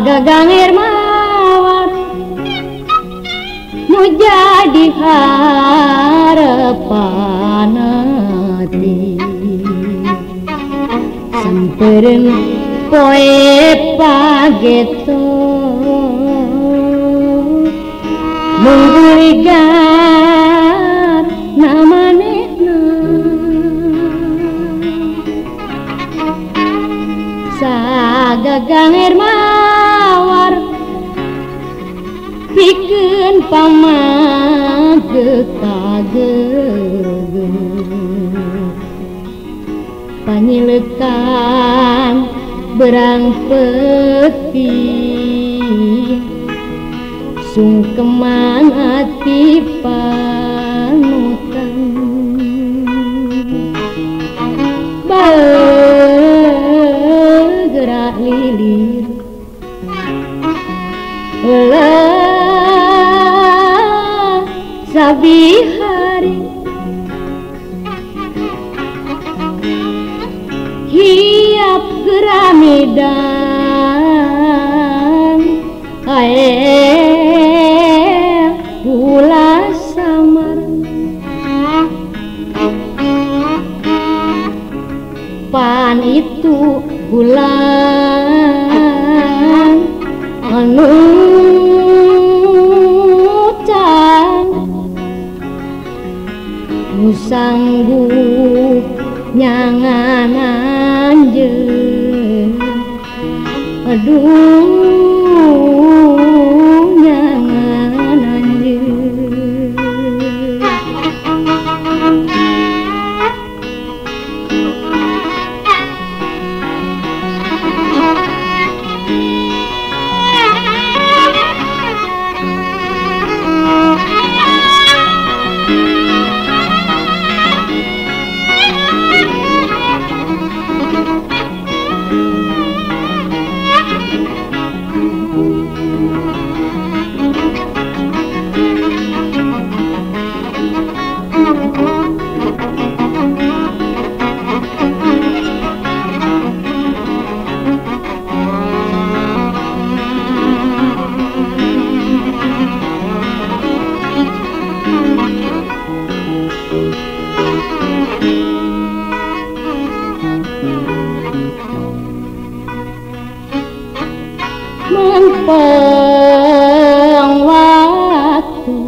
sagagangir mawar nu jadi harapan hati samperin poe pageto mengguligar namanehna sagagangir mawar panyilekan berang peti. Sungkeman hati pak sabi hari. Hiap geramidan ae pula samar. Pan itu bulan anu sanggup nyangan anjeun. Aduh. Mempeng waktu.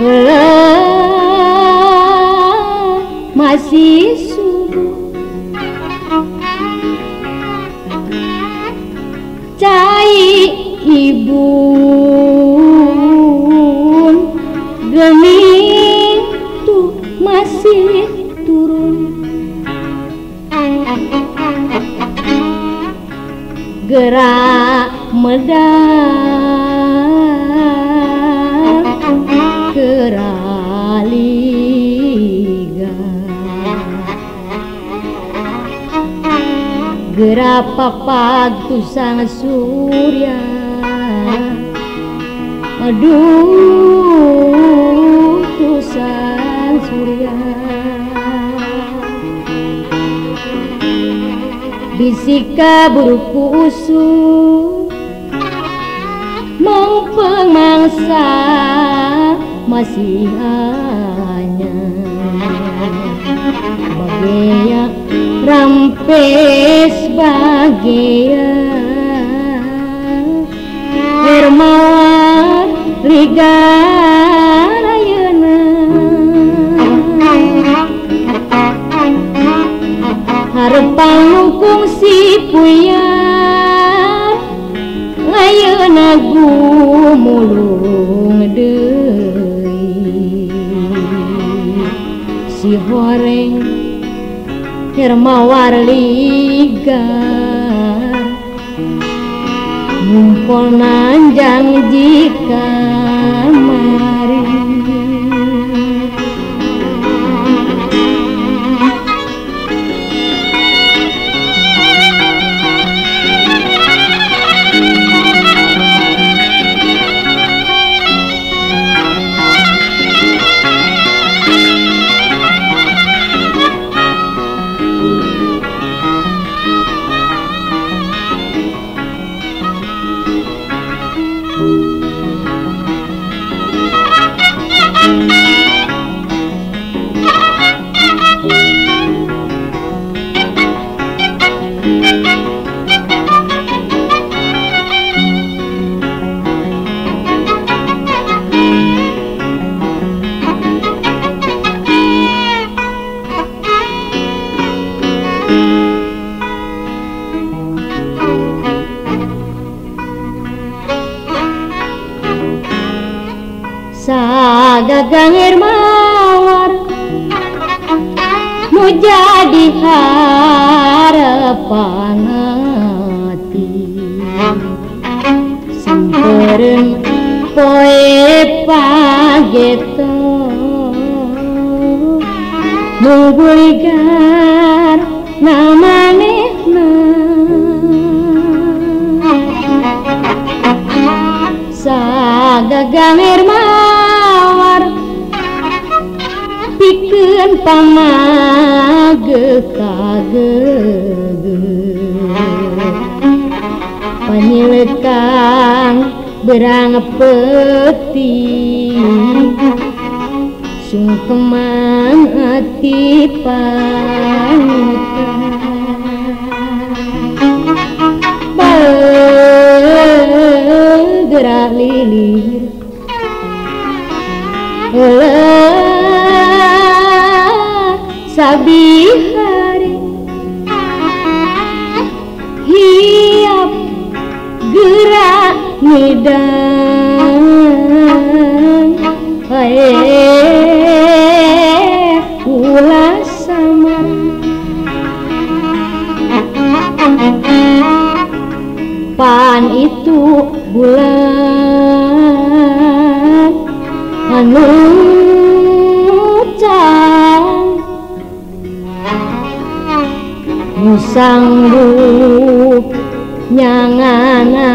Lelah masih subuh Cai ibu medang keraliga gerak papag tusang surya. Aduh tusang surya. Bisika buruku usu Mengpemangsa masih hanya. Bagaya rampes bagaya Herma Nigarayana Harapang nukung si puyar Layana gumulung horeng Irmawar ligar Mumpul nanjang jika Sagagang Hermawar Nu jadi harapan hati. Sampereun poe pageto Muguligar namanehna Sagagang Hermawar pamag kageg panilekang berang peti sungkeman ati panutan sabi hari Hiap gerak ngidang Eh, ulah sama. Pan itu bulan. Anu sanggup nyanganan